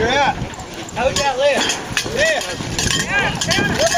You're out. That lift? Yeah. Yeah,